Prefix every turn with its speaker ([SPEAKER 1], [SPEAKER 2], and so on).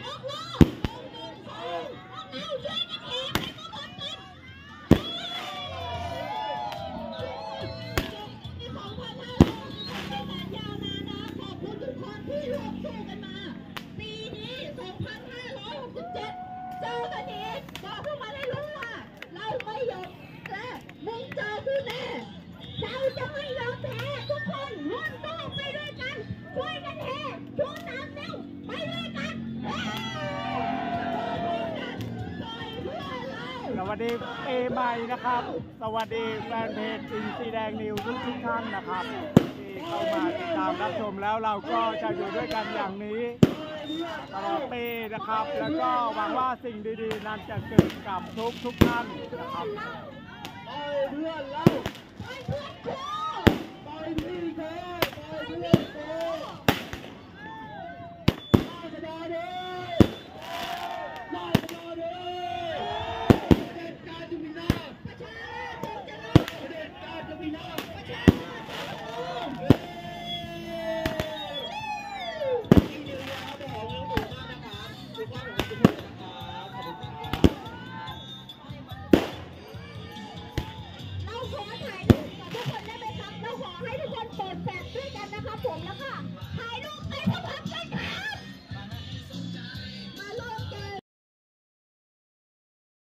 [SPEAKER 1] Yeah.
[SPEAKER 2] วัสดีปีใหม่นะครับ สวัสดีแฟนเพจอินซีแดงนิวทุกทุกท่านนะครับ ที่เข้ามาติดตามรับชมแล้วเราก็จะอยู่ด้วยกันอย่างนี้ตลอดปีนะครับ แล้วก็หวังว่าสิ่งดีๆ นั้นจะเกิดกับทุกทุกท่านน
[SPEAKER 1] ะครับไปเพื่อนเราไปที่เธอไปเพื่อนเธอ ขอมาถ่ายรูปทุกคนได้ไหมครับ แล้วขอให้ทุกคนเปิดแฟลด้วยกันนะคะผมแล้ค่ะถ่ายรูปไปทุกคน